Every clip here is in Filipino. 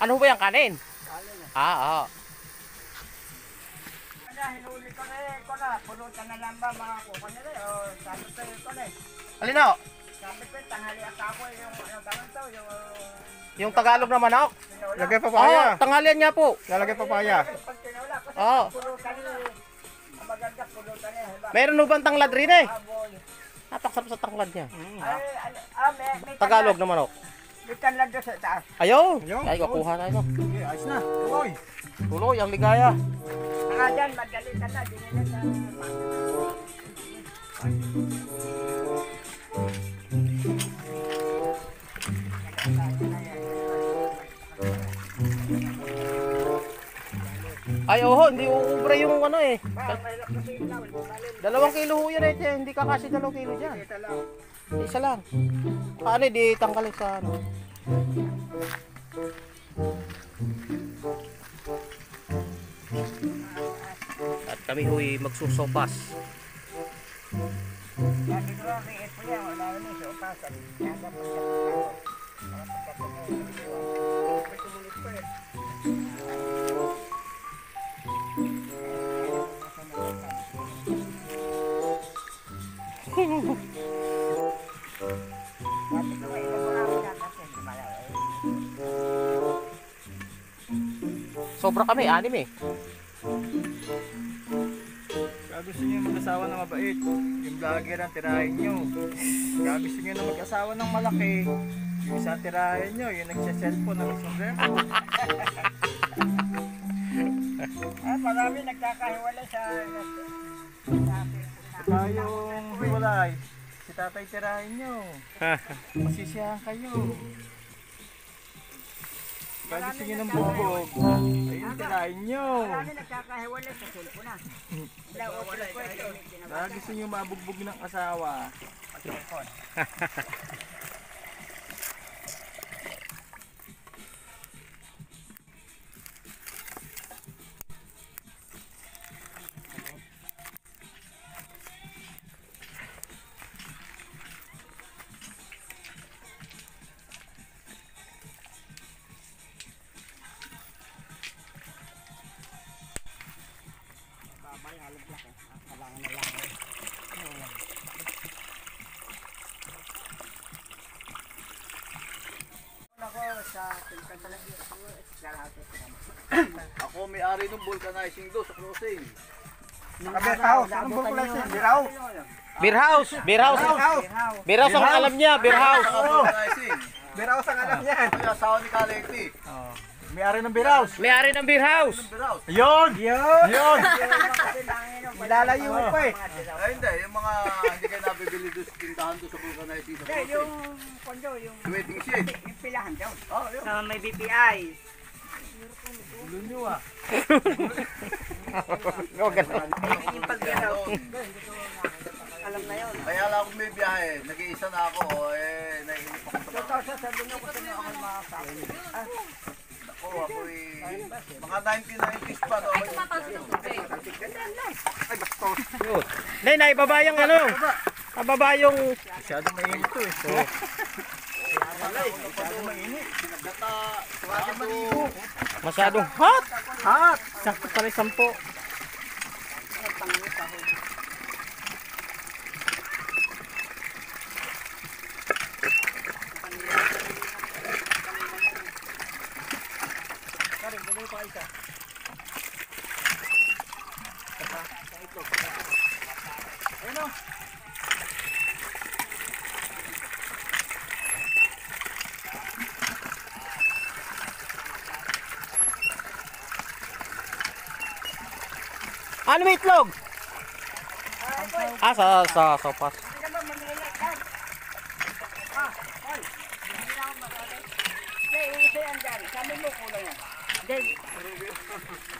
Ano ba yung kanin? Ah, ah. Kaya hinuli ko na eh, ko na, pulutan na lang ba mga kuko nila eh, o sabi ko eh, ko na eh. Alin o? Sabi ko tanghali at ako eh, yung ano tawag to, yung Yung Tagalog na manok? tinola. Lagay Oo, papaya. tanghalian niya po. Lalagay papaya. Pag tinola, kasi Oo. pulutan. Ang maganda pulutan eh? Meron mo bang tanglad rin eh? Napakasarap sa tanglad niya. Ay, ah, may, may Tagalog na manok. May tanlad doon sa taas. Ayaw. Ayaw. Ay, kukuha tayo. no? Okay, ayos na. Uy. Tuloy, ang ligaya. Saka dyan, madali ka na, dinila sa Ay, oho, hindi uubra yung ano eh. Dalawang kilo ho yan eh, hindi ka kasi dalawang kilo dyan. Isa lang. Paano di tanggalin sa ano? At kami huy magsusopas. Sabi ko Sobra kami, anim eh. Kaya gusto niyo mag-asawa na mabait. Yung vlogger ang tirahin niyo. Kaya gusto niyo na mag-asawa ng malaki. Yung isa tirahin niyo, yung nagsa-cellphone na magsombrero. Ah, marami nagkakahiwalay sa yung hiwalay, si tatay tirahin niyo. Masisiyahan kayo. Gusto niyo ng bubog. Ayun, tirahin niyo. Marami nagkakahiwalay sa cellphone na. Kaya gusto niyo mabugbog ng asawa. Ako Ako may-ari ng vulcanizing do sa closing. Kabet house, anong bukula siya? Biraw? Beer house, beer house. Beer house ang alam niya, beer house. Vulcanizing. Biraw ang alam niyan. Ito yung asawa ni Kalekti. May-ari ng biraws. May-ari ng beer house. Yun! Yun! Yun! Ilalayo mo pa eh. Ay hindi, yung mga hindi nabibili doon sa tindahan doon sa vulcanizing sa Yung closing. kondo, yung Waiting shed. yung pilahan daw. Oh, yun. Na may BPI. Ulo nyo ah. Oh, ganun. Yung pagbiraw. Doon. Alam na yun. Kaya lang ako may biyahe, nag-iisa na ako, eh, naiinip ako sa Ikaw sasabihin mo kung sino ako makasama. ako. Ako eh, mga 1990s pa, no? Yun. Nay, naibaba yung ano. Nababa yung Masyadong mainit to eh. So, masyadong mainit. Masyadong hot. Hot! Sakto pala yung sampo. Ano may itlog? Ah, sa, sa yan. Hindi.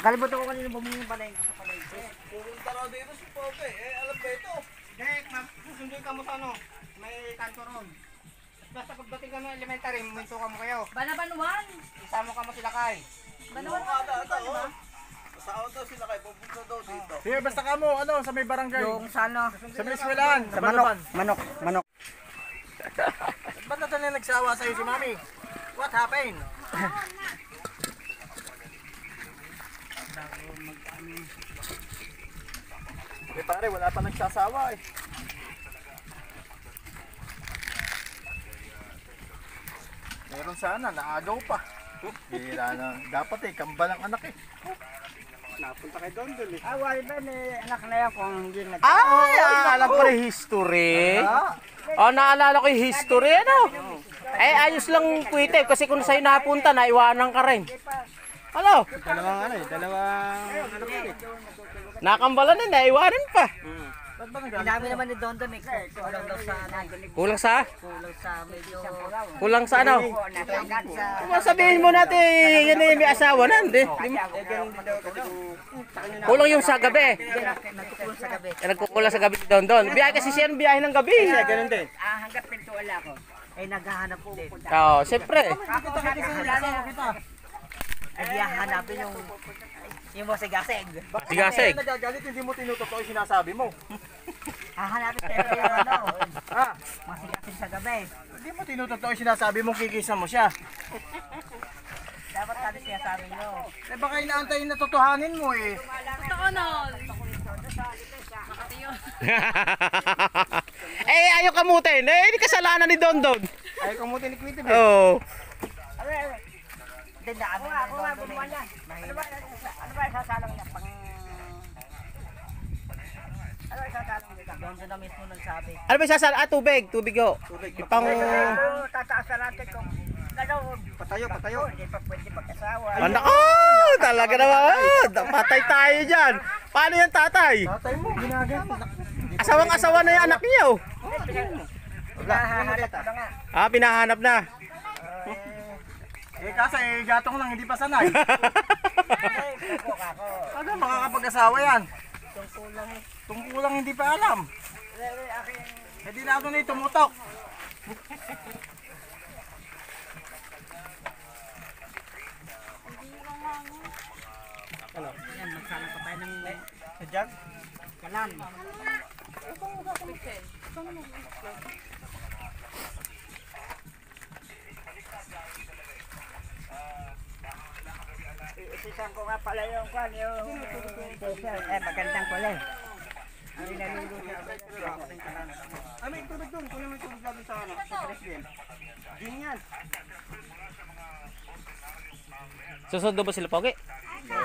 Kalimutan ko kanina bumili ng palay sa palay. Pumunta raw dito si Pope, eh, alam ba ito? Dek, susunduin ka mo sa ano? May kanto ron. Basta pagdating ka ng elementary, minto ka mo kayo. Banabanuan. Isama ka mo sila kay. Ata, oh. Sa daw sila kayo, pupunta daw dito. Sige, basta ka mo, ano, sa may barangay. Yung sa ano? Sa may eskwelahan, sa Manok. Manok. Manok. Ba't na talaga nagsawa sa'yo si Mami? What happened? Eh pare, wala pa nagsasawa eh. Meron sana, naagaw pa. Bira na. Dapat eh, kambal ang anak eh. Napunta kay Don Don eh. Ah, wala ba ni anak na yan kung hindi na Ay, alam ko rin history. Oh, naalala ko yung history, ano? Eh, ayos lang kuwite, kasi kung sa'yo napunta, naiwanan ka rin. Ano? Dalawang ano eh, dalawang eh. Nakambalan na, naiwanan pa. Ba't ba naman ni Don Don, eh, kulang daw sa Kulang sa? kulang sa medyo Kulang sa ano? natagat sa Kung sabihin mo natin, yan eh, may asawa na, hindi. Kulang yung sa gabi. nagkukulang sa gabi. Eh, Nagkukulang sa gabi si Don Don. Biyahe kasi siya ng biyahe ng gabi. Ganun din. Ah, hanggat pinto wala ko. Eh, naghahanap din. Oo, siyempre. Ako, kita. Ay, di hanapin yung yung masigasig. Sigasig. Kaya nagagalit, hindi mo tinutotoo yung sinasabi mo. Hahanapin pero yung ano, Ah, masigasig sa gabi. hindi mo tinutotoo yung sinasabi mo, kikisa mo siya. Dapat kami siya sabi nyo. Eh baka inaantay na totohanin mo eh. eh, ayaw kamutin. Eh, hindi kasalanan ni Don Don. Ay, kamuti ni Quinty Oo. Hindi na kami ako nga gumawa niya. Ano ba, ano niya? Pang... Ano ba sasalang niya? Doon doon na mismo nagsabi. Ano ba sasal? Ah, tubig. Tubig ho. Ipang... Ano, tataas na natin kung. Patayo, patayo. Hindi pa pwede mag-asawa. Ano? Oh, talaga naman. Ah, Patay tayo dyan. Paano yan, tatay? Tatay mo, ginaganti. Asawang-asawa na yung anak niya, oh. Ah, pinahanap na. Eh kasi eh, gatong lang, hindi pa sanay. Ay, kuko ako. Ano, makakapag-asawa yan. Tungkulang eh. Tungkulang hindi pa alam. Eh, Eh di na ako na tumutok. yan, magsama pa tayo ng Sadyan? kalan. Isisan ko nga pala yung kwan, yung eh, magandang pala eh. Ang inalulo niya. Ah, may tubig doon. Kunin mo yung tubig natin sa ano, sa president. Din yan. Susunod ba sila, Pogi?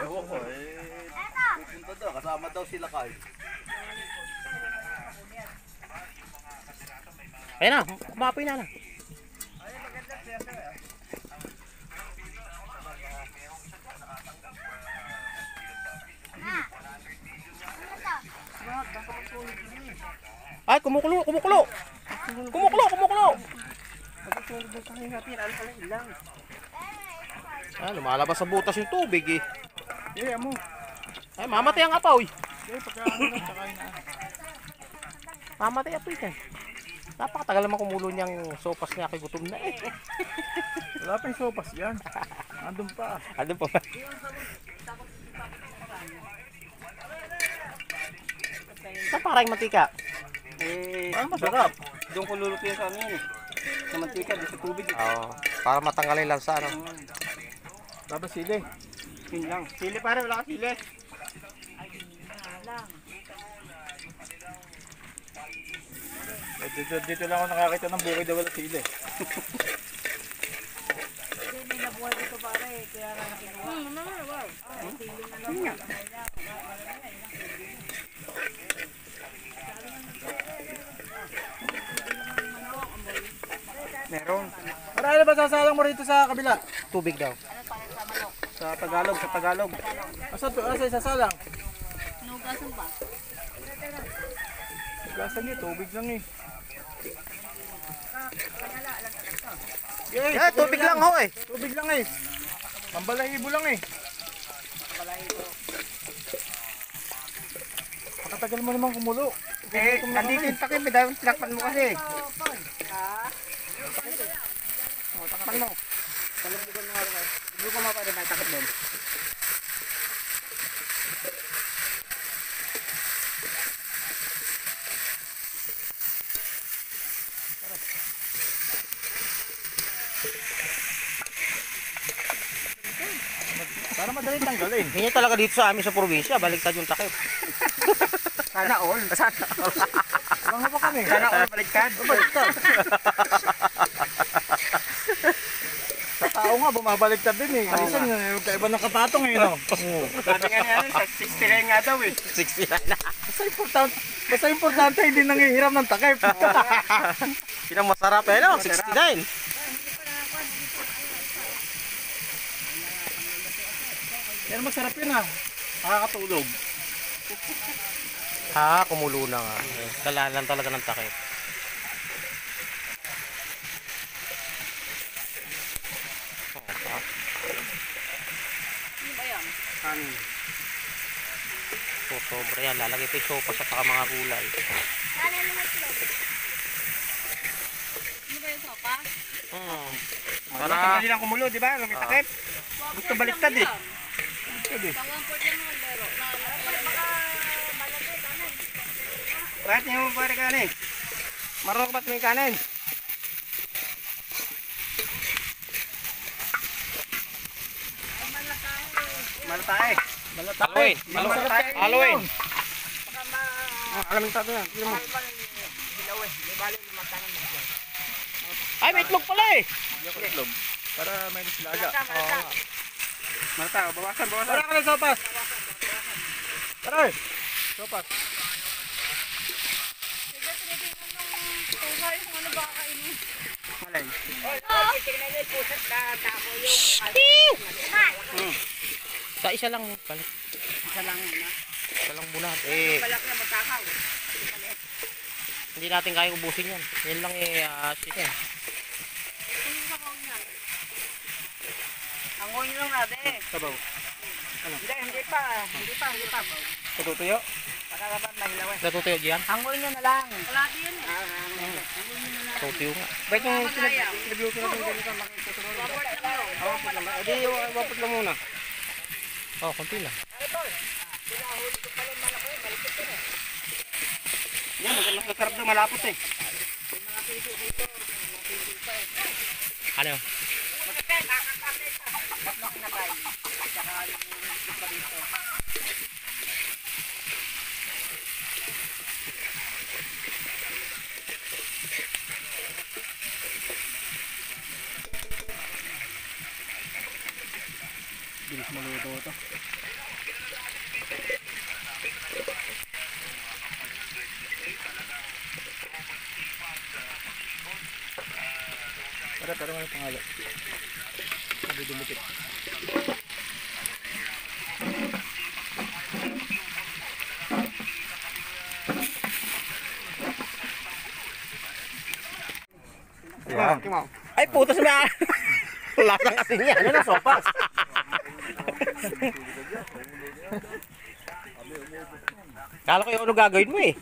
Ewan ko eh. Pupunta daw, kasama daw sila kahit. Ayun na, kumapoy na lang. Ay, kumukulo, kumukulo. Kumukulo, kumukulo. Ah, lumalabas sa butas yung tubig eh. Eh, mo. Ay, mamatay ang apoy. Eh, ah. Mamatay apoy kan. Napakatagal naman kumulo niyang sopas niya kay gutom na eh. Wala pa yung sopas yan. Andun pa. Ano pa ba? Sa parang mantika. Eh, ah, masarap. Doon ko lulutuin sa amin eh. Sa mantika, doon sa tubig. Oo. para matanggalin lang sa ano. Tapos sili. Yun lang. Sili pare, wala ka sili. Eh, dito, dito lang ako nakakita ng bukid na wala sili. Meron. Marami ba sasalang mo rito sa kabila? Tubig daw. Sa Tagalog, sa Tagalog. Asa to? Asa isasalang? Nugasan ba? Gasan eh, tubig lang eh. Eh, tubig lang ho eh. Tubig lang eh. Pambalahibo lang eh. Pakatagal mo naman kumulo. Eh, nandito yung takip eh. Dahil tinakpan mo kasi. Takpan mo. Hindi ko mapare na takip doon. Para madaling tanggalin. Ganyan talaga dito sa amin sa probinsya, baliktad yung takip. Sana all. Sana. Mga pa kami. Sana all baliktad. Baliktad. Sa bumabaliktad din eh. Kalisan, yung kaiba ng kapatong eh, no? Sabi nga niya, sa 69 nga daw eh. 69 na. Basta importante, basta importante hindi nangihiram ng takip. Pinang masarap eh, no? 69. Pero masarap yun ah. Nakakatulog. Ha, kumulo na nga. Dalalan talaga ng takip. Oh, ah. Ano ba yan? So, sobra yan. Lalagay pa yung sopa sa paka mga gulay. Ano ba yung sopa? Hmm. Para tanggalin lang kumulo, di ba? Nung itakip. Gusto baliktad eh. Malapit, ano? Bakit niyo mo pare kanin? Marunong ba't may kanin? Malatae. Halloween. Halloween. Oh, alam mo tato yan. Tignan. Ay, may itlog pala eh. Para may nislaga. Malatae. oh, Bawasan, bawasan. Tara ka na sopas. Tara eh. Sopas. Sige, tinitingnan ng tuhay kung ano ba kakainin. Malay. Sa isa lang balik. Isa lang. Isa lang muna. Eh, Balak na magkakaw. hindi natin kaya ubusin yan. Yan lang eh, uh, sige. Ano sa kaon niya? Ang nyo lang natin. Sabaw. Hindi, hindi pa. Hindi pa, hindi pa. Patutuyo. Para dapat mahilaw eh. Natutuyo diyan? Hangoy nyo na lang. Wala din yan eh. Tutuyo nga. Ba't yung Magaya. pinagluto natin ganito makikita One fourth lang yun. Wapot lang. Edi, wapot lang muna. Oh, konti lang. Yan, mas masarap doon, malapot eh. Ano? Bilis maluto ito. Tara, tara nga yung pangalan. Sabi dumikit. Yan. Kimaw. Ay, putas na. Lasang kasi niya. Ano na, sopas? Kala ko yung ano gagawin mo eh.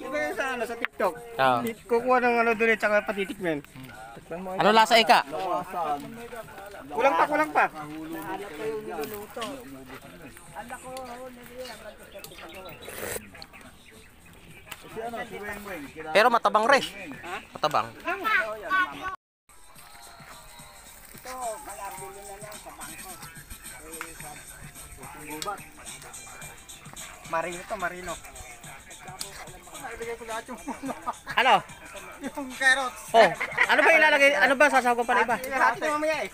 Iba yun sa ano, sa TikTok. Oh. Kukuha ng ano doon eh, tsaka patitikmen. Ano lasa ika? Kulang pa, kulang pa. Pero matabang rin. Matabang. Marino to, marino. Ano? Yung carrots. Oh, ano ba ilalagay? Ano ba sasawagan pa na iba? Hati mo mamaya eh.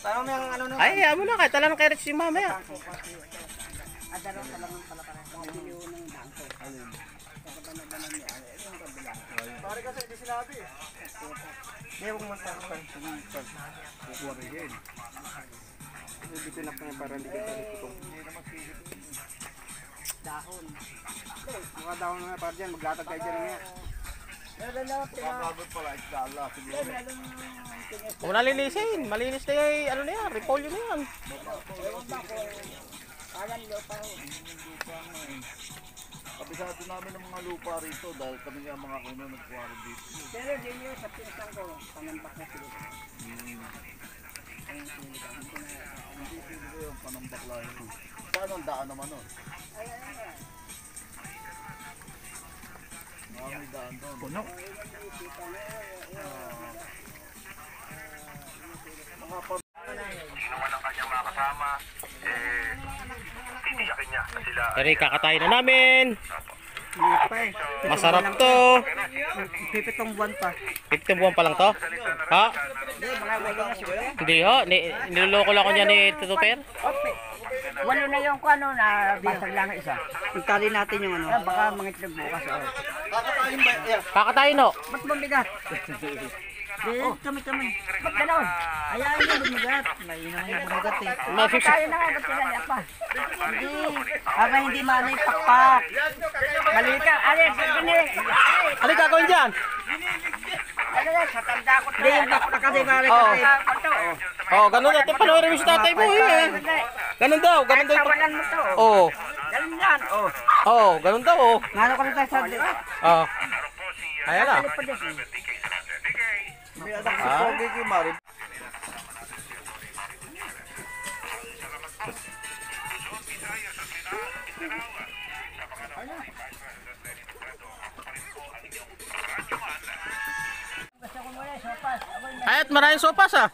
Para mo yung ano no. Ay, mo na. Kahit alam ng carrots yung mamaya. Pare kasi hindi sinabi eh. Hindi, huwag takutan. Kukuha rin yun. Bibitin ako yung para hindi ka talikutong. Dahon. Mga dahon na para dyan, maglatag kayo dyan pala, iskala. Siguro. Kung nalinisin, malinis na yung ano na yan, repolyo na yan. Kabisado namin ng mga lupa rito dahil kami nga mga kuno nagkuha rin dito. Pero din yun sa pinsan ko, panampak na sila. Hindi siguro yung panambak lang yun. Saan ang daan naman nun? Marami daan doon. Puno. Mga pam- kasama, eh, titiyakin niya na sila. Pero kakatayin na namin. Masarap to. Pipitong buwan pa. 50 buwan pa lang to. Ha? Hindi, mga niloloko lang ko niya ni Tito Per. Okay. Walo na yung kung ano na basag lang isa. Itali natin yung ano. baka mangitlog bukas. Oh. Kakatayin ba? Yeah. Kakatayin ho. Ba't bumigat? Di, kami kami. Ba't gano'n? Ayaw niyo bumigat. May naman yung bumigat eh. Tayo na nga, ba't sila niya pa? Hindi. Aba, hindi man yung pakpak. Mali ka. Alex, gini. Ano yung gagawin dyan? Alex, matanda ko Hindi, yung pakpak kasi ka. Oh, ganun natin. Panoorin mo si tatay mo eh. Ganun daw. Ganun daw. Tawanan mo to. Oo. Ganun yan. Oh. Oo, ganun daw oh. Ngano ka na tayo sa di ba? Oh. Ayan na. Yung Ayat, maraming sopas ah.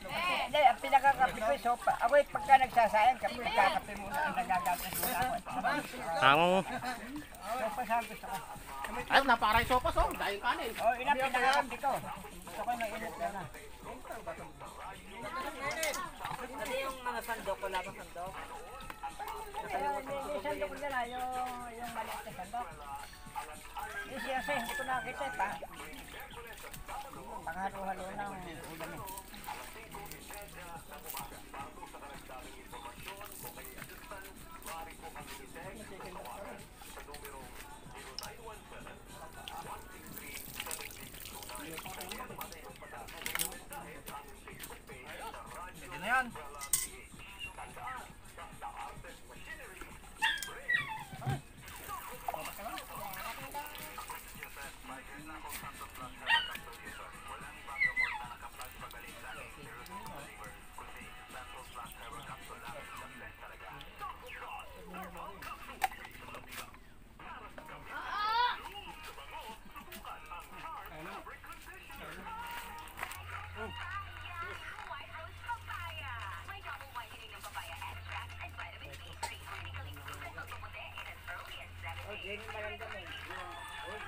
Ang pinakakape ko yung sopa. Ako yung pagka nagsasayang, kape, kakape muna ang nagagatas muna ako. Ang... Sopas ang gusto ko. Ay, napakaraming sopas oh. Dahil kanin. Oh, ilang pinakakape ko. Gusto ko yung init na na. Ano yung mga sandok? Wala pa sandok? Yung sandok nila, yung, yung maliit na sandok. Yung siya sa hindi ko nakakita eh, pa. Panghalo-halo ng ulam eh.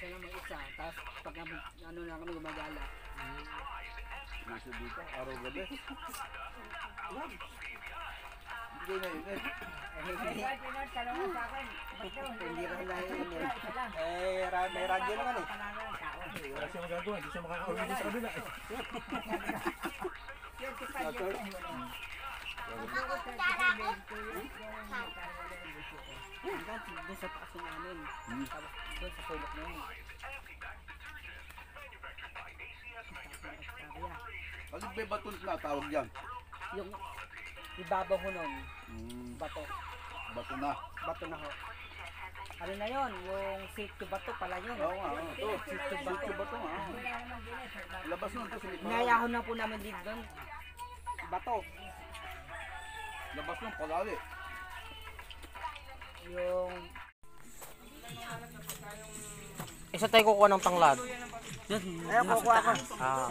Siya lang may isa. Tapos pag ano na kami gumagala. Nasa dito, araw-gabi. Hindi na yun eh. Hindi rin na yun. Eh, ra- may radyo naman eh. Wala siya magagawa, hindi siya makakauwi sa kabila eh. Hanggang doon sa taas ng amin. Tapos doon sa sulok na yun. Ano ba yung baton na tawag dyan? Yung ibabaw ho nun, Hmm, bato. bato na. Bato na ho. Ano na yon Yung safety bato pala yun. Oo nga. Ito, sito bato. bato nga. Labas nun ito sa likod. Inayahon na po namin dito doon. Bato. Labas nun, palali. Yung Isa tayo kukuha ng tanglad. Ayun, kukuha ko. Ah,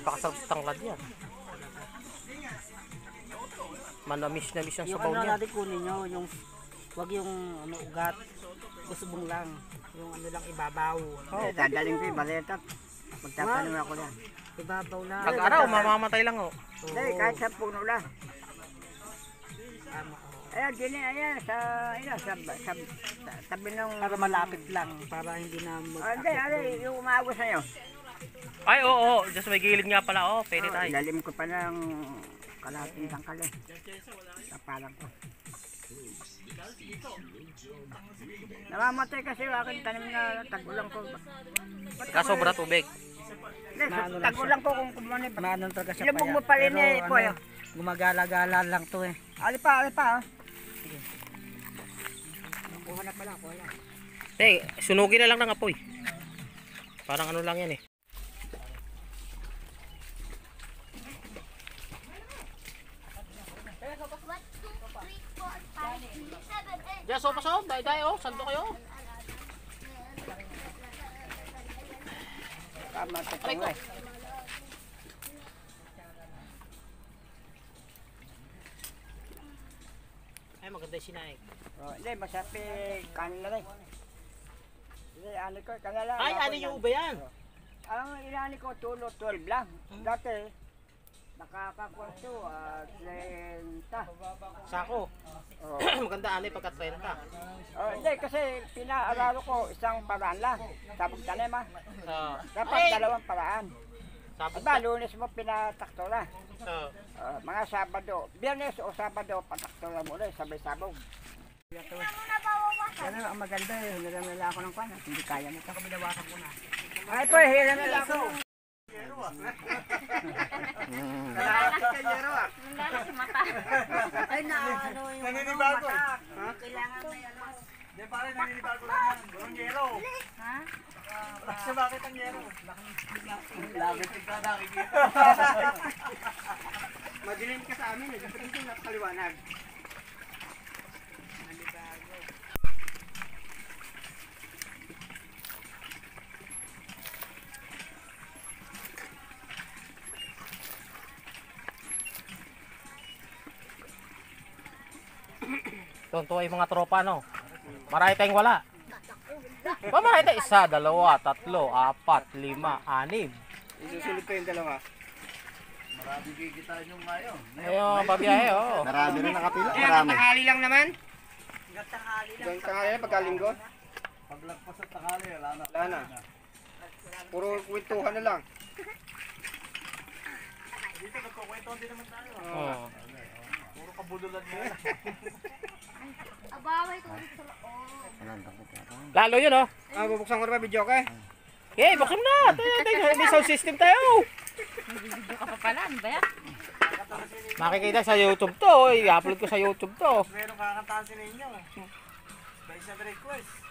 napakasarap sa tanglad yan. Manamis na miss ang Yung sabaw ano niya. natin kunin nyo, yung wag yung ano, ugat. Usubong lang. Yung ano lang ibabaw. Oh, dadaling ko yung baleta. Magtatanong ako yan. Ibabaw lang. Pag araw, mamamatay lang oh. Hindi, kahit sa puno lang. Ayan, din ayan, sa, ayan, sa, sa, sa tabi ng... Para malapit lang, para hindi na mag... Ah, hindi, ano, yung umaagos na yun. Ay, oo, oo. Just may gilid nga pala. Oh, pwede Oh, tayo. ilalim ko pa ng kalahating tangkal eh. Kapalang ko. Namamatay kasi yung aking tanim na tagulang ko. Kasobra tubig. Hindi, tagulang ko kung kumanin. Maano talaga siya Ilubog mo pa rin eh, po. Gumagala-gala lang to eh. Ali pa, ali pa. ah. Na pala, kuha na. Eh, sunugin na lang ng apoy. Parang ano lang yan eh. Diyan, sopa sopa. Dahil dahil oh. Sando kayo. Tama, Aray totoo ko. Ay, maganda yung sinaing. Oh, hindi, masapi kanin na rin. Hindi, ano ko, kaya lang. Ay, ano yung uba yan? Ang inani ko, tulo, 12 lang. Dati, nakakakuha to, ah, 30. Sako. Oh. maganda ano yung pagka 30. oh, hindi, kasi pinaaralo ko isang paraan lang. Sabog tanim ah. Uh, Dapat dalawang paraan. Sabog Aba, lunes mo pinatakto na. Uh, Ah, mga Sabado, Biyernes o Sabado, patakto na muna, sabay sabog. Yan ang maganda eh, hiram nila ako ng kwan. Hindi kaya mo. Saka binawasan ko na. Ay po, hiram nila ako. Ay na, ano yung Naninibago eh. Kailangan may ano. Hindi pare, naninibago lang yan. Ang yero. Ha? Kasi bakit ang yero? Lagi tignan nakikita. Madilim ka sa amin eh, dapat hindi nakakaliwanag. Tuntua yung mga tropa, no? Marami tayong wala. Marami tayong isa, dalawa, tatlo, apat, lima, anim. Isusunod ko yung dalawa. Marami kikitain yung ngayon. Ayun, pabiyahe, oh. Marami rin nakapila. Eh, tanghali lang naman. Hanggang tanghali lang, pagkalinggo. Paglagpas sa tanghali, wala na. Wala na. Puro kwentuhan na lang. Dito, nagkukwento din naman tayo. oh. Puro kabudulan mo. Abaway ko sa loob. Lalo yun, oh. Ah, bubuksan ko rin ba video ka eh? Eh, buksan mo na. Tayo, tayo, may sound system tayo. Video ka pa pala, ano ba yan? Makikita sa YouTube to. I-upload ko sa YouTube to. Meron kakantahan si ninyo. By sa request.